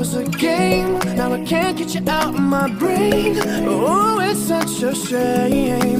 was a game. Now I can't get you out of my brain. Oh, it's such a shame.